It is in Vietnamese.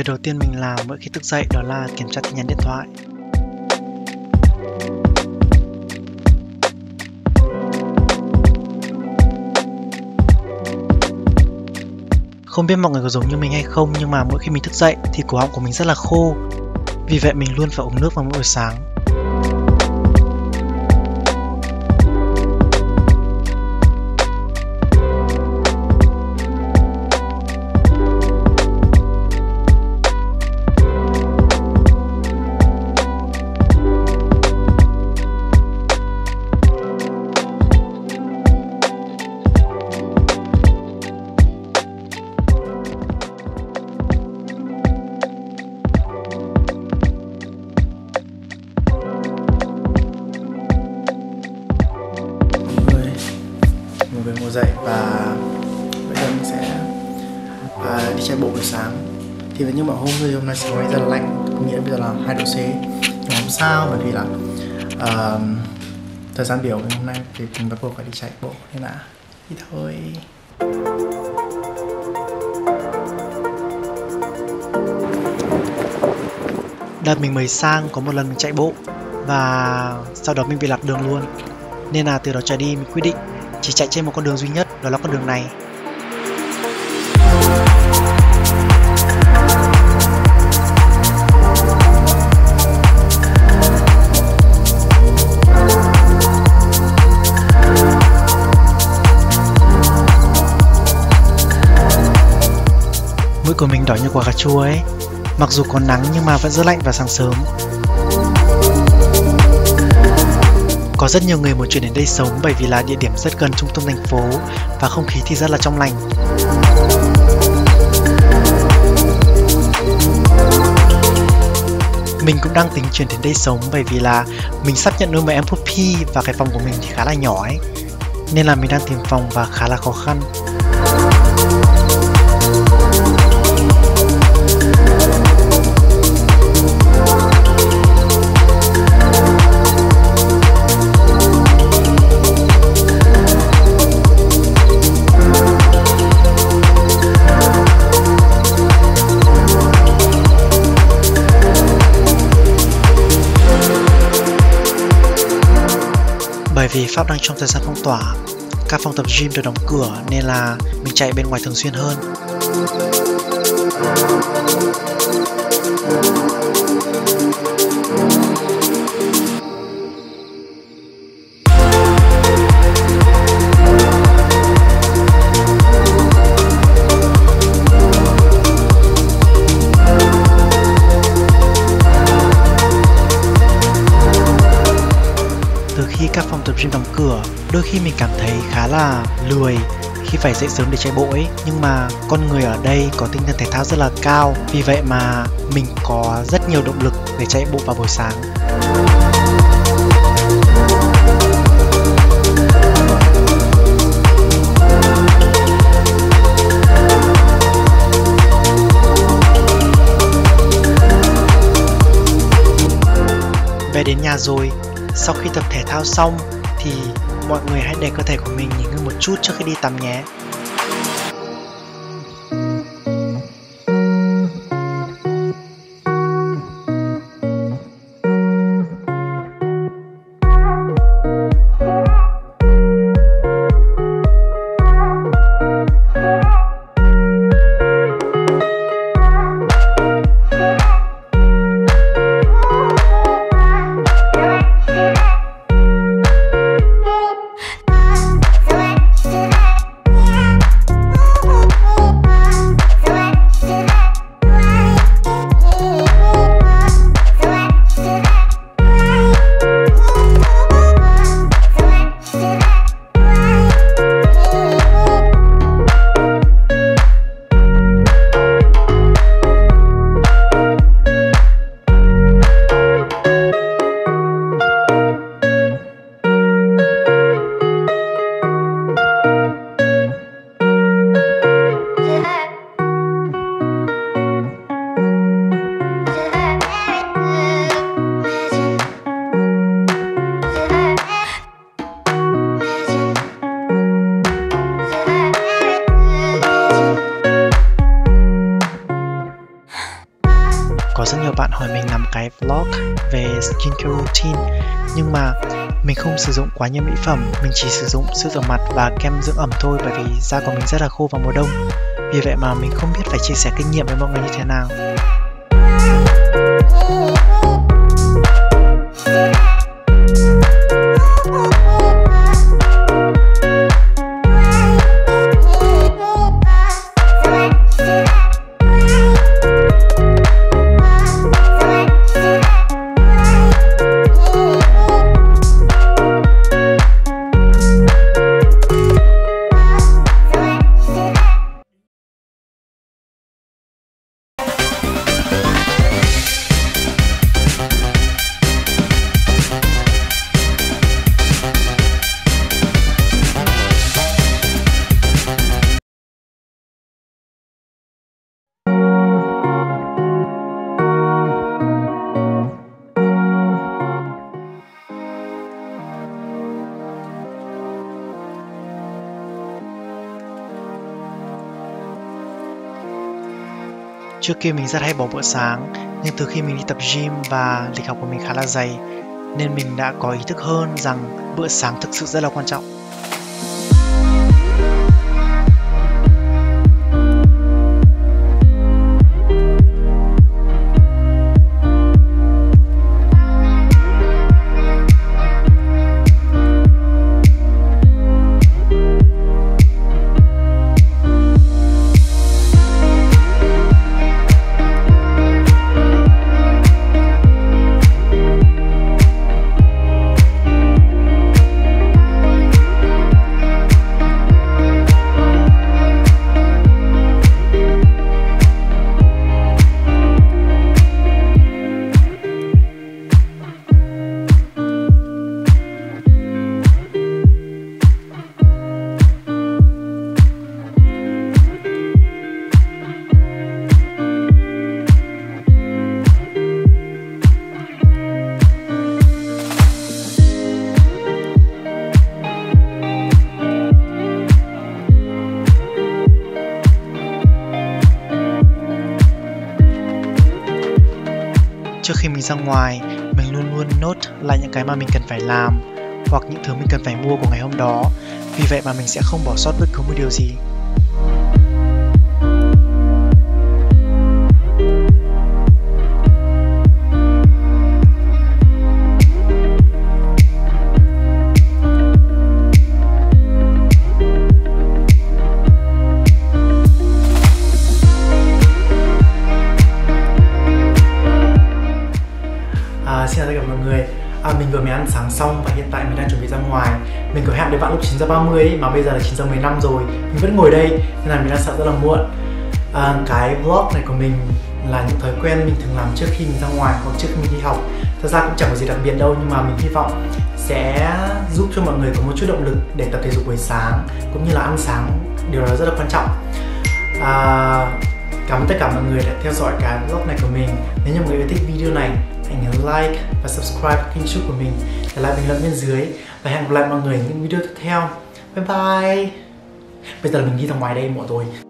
Điều đầu tiên mình làm mỗi khi thức dậy đó là kiểm tra tin nhắn điện thoại. Không biết mọi người có giống như mình hay không, nhưng mà mỗi khi mình thức dậy thì cổ họng của mình rất là khô. Vì vậy mình luôn phải uống nước vào mỗi buổi sáng. Và bây giờ mình sẽ à, đi chạy bộ buổi sáng. Thì như mọi hôm thì hôm nay sẽ ngày rất là lạnh có nghĩa bây giờ là hai độ C. Nhưng không sao bởi vì là uh, thời gian biểu ngày hôm nay thì mình bắt buộc phải đi chạy bộ nên là đi thôi. Đợt mình mới sang có một lần mình chạy bộ và sau đó mình bị lạc đường luôn. Nên là từ đó trở đi mình quyết định chỉ chạy trên một con đường duy nhất, đó là con đường này. Mũi của mình đỏ như quả cà chua ấy. Mặc dù có nắng nhưng mà vẫn rất lạnh vào sáng sớm. Có rất nhiều người muốn chuyển đến đây sống bởi vì là địa điểm rất gần trung tâm thành phố và không khí thì rất là trong lành. Mình cũng đang tính chuyển đến đây sống bởi vì là mình sắp nhận nuôi một em puppy và cái phòng của mình thì khá là nhỏ ấy. Nên là mình đang tìm phòng và khá là khó khăn. Pháp đang trong thời gian phong tỏa, các phòng tập gym đều đóng cửa nên là mình chạy bên ngoài thường xuyên hơn. Các phòng tập gym đóng cửa, đôi khi mình cảm thấy khá là lười khi phải dậy sớm để chạy bộ ấy. Nhưng mà con người ở đây có tinh thần thể thao rất là cao vì vậy mà mình có rất nhiều động lực để chạy bộ vào buổi sáng. Về đến nhà rồi sau khi tập thể thao xong thì mọi người hãy để cơ thể của mình nghỉ ngơi một chút trước khi đi tắm nhé. Có rất nhiều bạn hỏi mình làm cái vlog về skincare routine, nhưng mà mình không sử dụng quá nhiều mỹ phẩm, mình chỉ sử dụng sữa rửa mặt và kem dưỡng ẩm thôi bởi vì da của mình rất là khô vào mùa đông. Vì vậy mà mình không biết phải chia sẻ kinh nghiệm với mọi người như thế nào. Trước kia mình rất hay bỏ bữa sáng, nhưng từ khi mình đi tập gym và lịch học của mình khá là dày, nên mình đã có ý thức hơn rằng bữa sáng thực sự rất là quan trọng. Khi mình ra ngoài, mình luôn luôn nốt lại những cái mà mình cần phải làm hoặc những thứ mình cần phải mua của ngày hôm đó. Vì vậy mà mình sẽ không bỏ sót bất cứ một điều gì. Xong và hiện tại mình đang chuẩn bị ra ngoài. Mình có hẹn với bạn lúc 9 giờ 30 mà bây giờ là 9 giờ 15 rồi. Mình vẫn ngồi đây nên là mình đang sợ rất là muộn. À, Cái vlog này của mình là những thói quen mình thường làm trước khi mình ra ngoài hoặc trước khi mình đi học. Thật ra cũng chẳng có gì đặc biệt đâu nhưng mà mình hy vọng sẽ giúp cho mọi người có một chút động lực để tập thể dục buổi sáng cũng như là ăn sáng. Điều đó rất là quan trọng. À, Cảm ơn tất cả mọi người đã theo dõi cái vlog này của mình. Nếu như mọi người thích video này hãy nhấn like và subscribe kênh youtube của mình để lại bình luận bên dưới. Và hẹn gặp lại mọi người những video tiếp theo. Bye bye. Bây giờ mình đi ra ngoài đây mọi rồi.